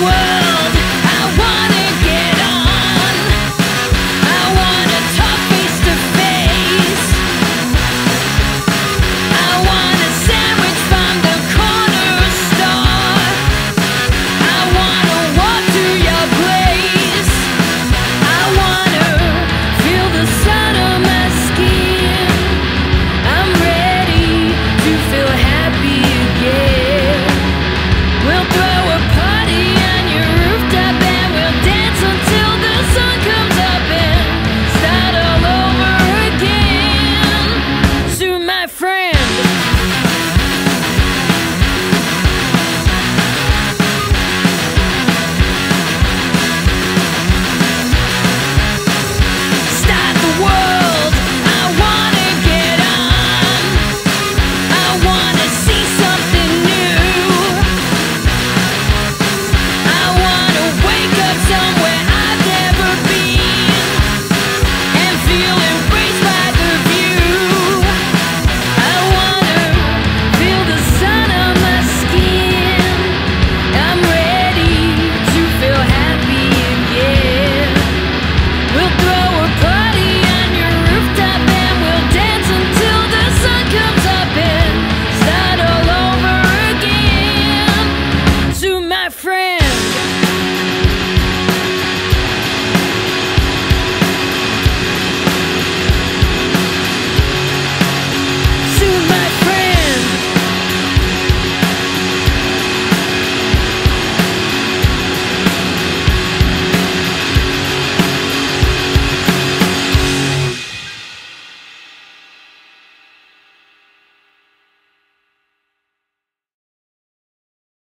friend.